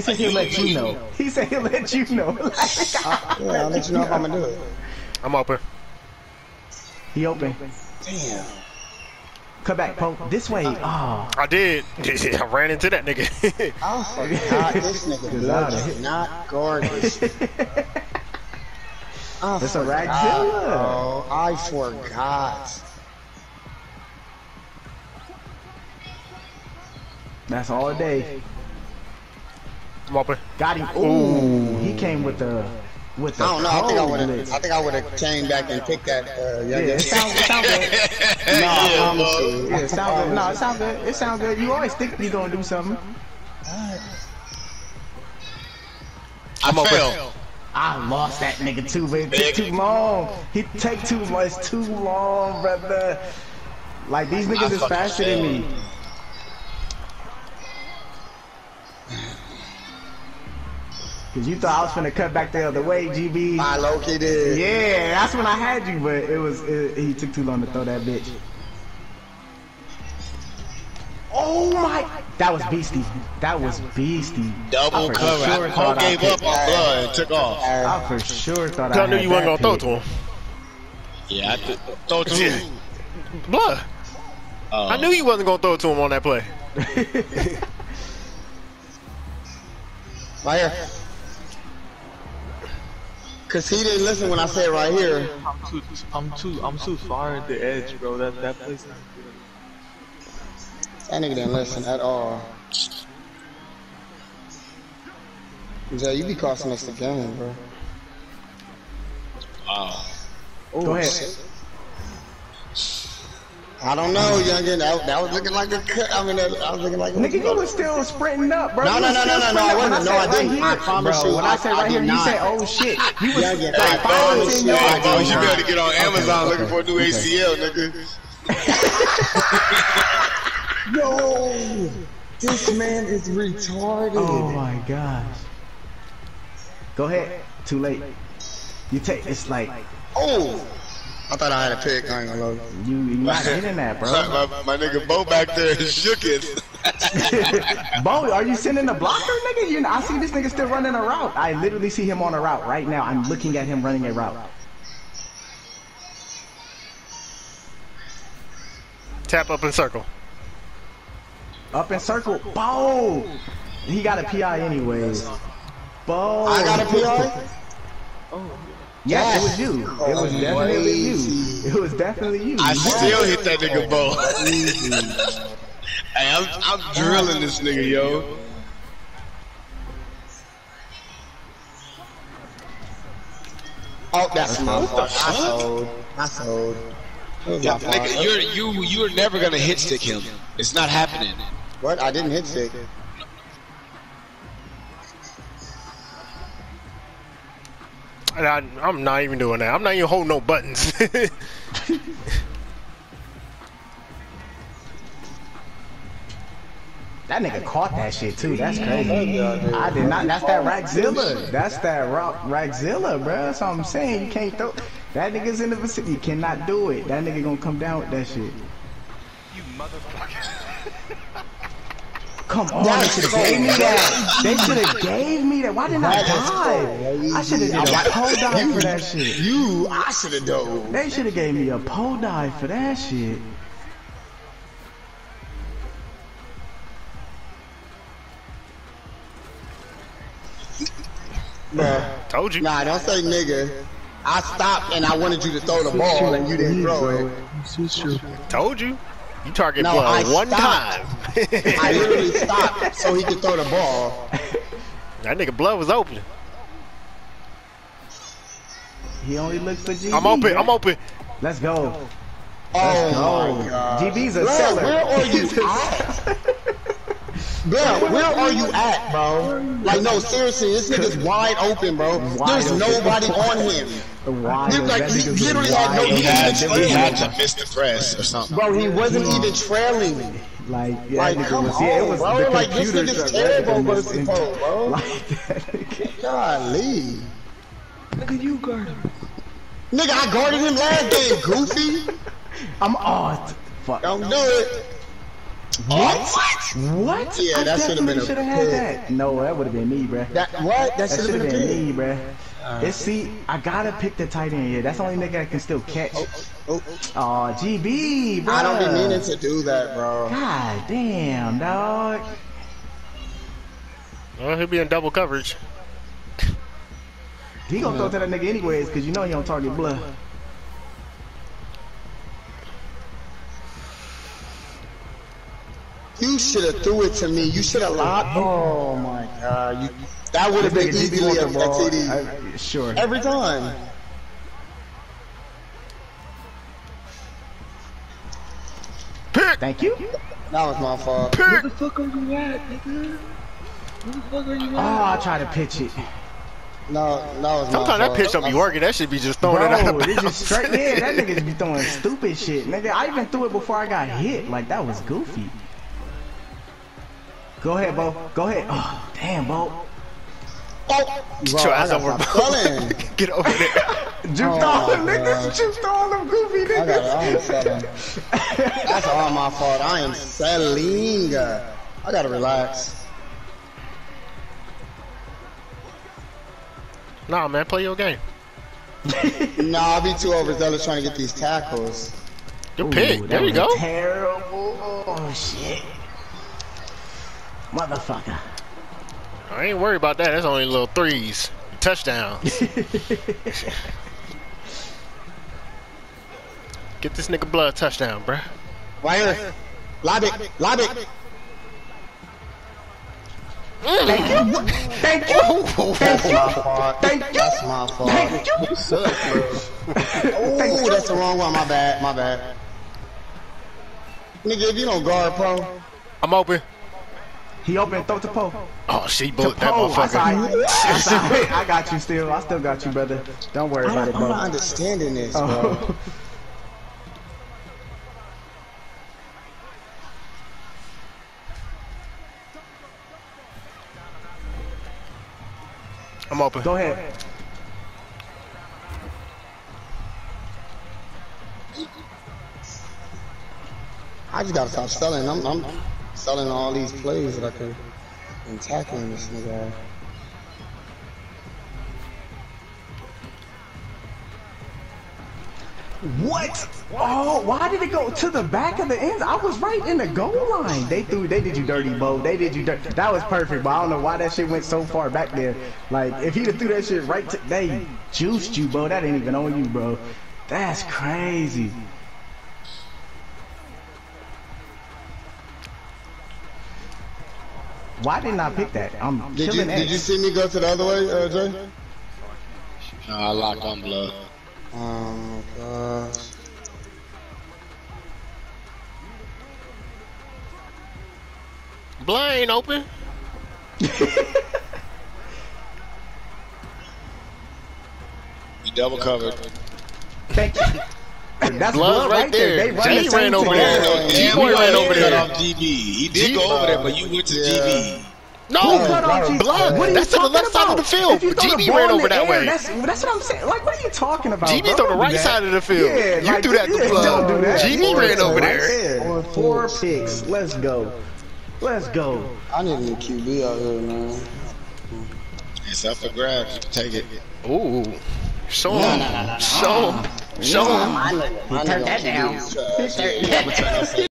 said he'll let you know. He said he'll let you know. Yeah, I'll let you know if I'm gonna do it. I'm open. he open. Damn. Come back, Pope. This way. Oh. I did. I ran into that nigga. Oh, I forgot this nigga blood is not gorgeous. I It's a forgot, Ragzilla. bro. Oh, I forgot. That's all day. I'm. Got him. Ooh. He came with the with the I don't know. I think I would have. blitz. I think I would have came back and picked that. Uh, Yeah, young it sound, it sound good. No, I promise. Yeah, it sounds good. No, it sounds good. It sound good. You always think you're gonna do something. I'm open. Fail. I lost that nigga too, but it took too long. He take too much, too long, brother. Like these niggas I is fucking faster than me. Cause you thought I was finna cut back the other way, GB. I low key did. Yeah, that's when I had you, but it was it, he took too long to throw that bitch. Oh my! That was beastie. That was beastie. Double I cover. sure I thought I gave could- up on blood and took off. I for sure thought I, I knew had you wasn't gonna throw it to him. Yeah, I th- throw to Yeah. who? Blood. Oh. I knew you wasn't gonna throw it to him on that play. Right here. Cause he didn't listen when I said right here. I'm too, I'm too, I'm too far at the edge, bro. That that place not good. That nigga didn't listen at all. Jay, you be costing us the game, bro. Oh. Go ahead. I don't know, youngin. That, that was looking like a cut. I mean, that, I was looking like a Nigga, you was still sprinting up, bro. No, You no, no, no, no, no, I wasn't. No, I didn't. right I promise bro, you, When I- I said I right here, did you not. said, oh shit. You was Youngin, like I five promise in you, Oh, did you not. better get on Amazon okay, looking for a new okay. ACL, nigga. Yo, this man is retarded. Oh my gosh. Go ahead. Too late. You take. It's like Oh, I thought I had a pick. I ain't gonna lie. you. You not getting that, bro. My, my, my nigga Bo back there shook it. Bo, are you sending the blocker, nigga? You, I see this nigga still running a route. I literally see him on a route right now. I'm looking at him running a route. Tap up in circle. Up in circle. Bo. He got a PI anyways. Bo. I got a PI. Yeah, it was you. It oh, was definitely you. It was definitely you. I still hit that nigga Bo. hey, I'm, I'm drilling this nigga, yo. Oh, that's my fault. I sold. I sold. Yeah, my fault. nigga, you're you you're never gonna hit stick him. It's not happening. What? I didn't hit stick. I, I'm not even doing that. I'm not even holding no buttons. That nigga caught that shit too. That's crazy. I did not. That's that Ragzilla. That's that rock Ragzilla, bro. That's what I'm saying. You can't throw. That nigga's in the vicinity. You cannot do it. That nigga gonna come down with that shit. Come on, they should have gave me that. They should have gave me that. Why didn't I die? I should have did a pole dive for that shit. You, I should have done. They should have gave me a pole dive for that shit. Bruh. Told you. Nah, don't say nigga. I stopped and I wanted you to throw the ball and you didn't throw it. Told you. You target No, one stopped. time. I literally stopped so he could throw the ball. that nigga blood was open. He only looked for GB. I'm open. bruh. I'm open. Let's go. Oh go. my god. GB's a Bruh, seller. Where are you at? Bro, where are you at, bro? Like, no, seriously, this nigga's wide open, bro. Wide There's open. nobody on him. Wide Dude, open. like, he literally wide had no- open. He had to, he He had to miss the press or something. Bro, he wasn't even mm. trailing. Like, yeah, Like, that nigga come was, yeah, it on, was bro. the Like, this computer nigga's shut right terrible in this versus. Poe, bro. Like that nigga. Golly. Look at you, guard. him. Nigga, I guarded him last game, goofy. I'm t- fuck. Don't do it. What? What? Yeah, I that should've been a should have had that. No, that would have been me, bruh. That what? That That should should have have been been me, bruh. Uh, it's see, I gotta pick the tight end here. That's the only nigga that can still catch. Oh, Oh, GB, bro. I don't be meaning to do that, bro. God damn, dog. Well, he'll be in double coverage. He gonna throw to that nigga anyways, cause you know he don't target blood. You should have threw it to me. You should have locked. Oh my god. You, that would have been This nigga GB easily a, ball. TD. Sure. Every time. Pick! Thank you. That was my fault. Where the fuck are you at, nigga? Where the fuck are you Oh, at? Ah, I tried to pitch it. No, no. was Sometimes that pitch don't be working. That should be just throwing it out of bounds. is straight. Yeah, that nigga just be throwing stupid shit. Nigga, I even threw it before I got hit. Like, that was goofy. Go ahead, Bo. Go ahead. Oh, damn, Bo. Oh, Get bro, your I ass over, stop bro. selling. Get over there. Juke Oh, all them my niggas. God. Juke all them goofy I got niggas. I am selling. That's all my fault. I am selling. I gotta relax. Nah, man, play your game. Nah, I'll be too overzealous trying to get these tackles. Your Ooh, pick. that There you go. Terrible. Oh, shit. Motherfucker. I ain't worried about that. That's only little threes. Touchdowns. Get this nigga blood touchdown, bruh. Right here. Lob it. Lob it. Mm. Thank you. Thank you. Thank That's you. my fault. Thank you. That's my fault. Thank you. You suck, bro. Oh, that's the wrong one. My bad. My bad. Nigga, if you don't guard, pro. I'm open. He opened throw to Poe. Oh, she To bullet that Poe. I motherfucker. I. I got you still. I still got you, brother. Don't worry about it, bro. I'm not understanding this, bro. Oh. I'm open. Go ahead. I just gotta stop selling. I'm, I'm selling all these plays that I could and tackling this nigga. What? Oh, why did it go to the back of the ends? I was right in the goal line. They threw. They did you dirty, Bo. They did you dirty. That was perfect, but I don't know why that shit went so far back there. Like, if he'd have threw that shit right to, they juiced you, bro. That ain't even on you, bro. That's crazy. Why didn't I pick that? I'm Did you did you see me go to the other way, uh, Jay? No, I locked on blood. Oh my gosh. Blood ain't open. You double covered. Thank you. That's Blood blood right there. They run Jay the ran over together. there. G G-Boy ran over cut there. off GB. He did G- go over there, but you went to Yeah. GB. No, Who cut off G- blood. What are you That's to the talking left side of the field. If you throw the ran over that air, way. That's, that's what I'm saying. Like, what are you talking about? GB bro? throw the right that. side of the field. Yeah, You like, threw that to yeah, blood. Don't do that. GB Four ran over right there. Four picks. Let's go. Let's go. I need a QB out here, man. It's up for grabs. Take it. Ooh. Show him. Show him. Show him. My nigga, my Turn that down. is trash. Yeah, I'm gonna turn that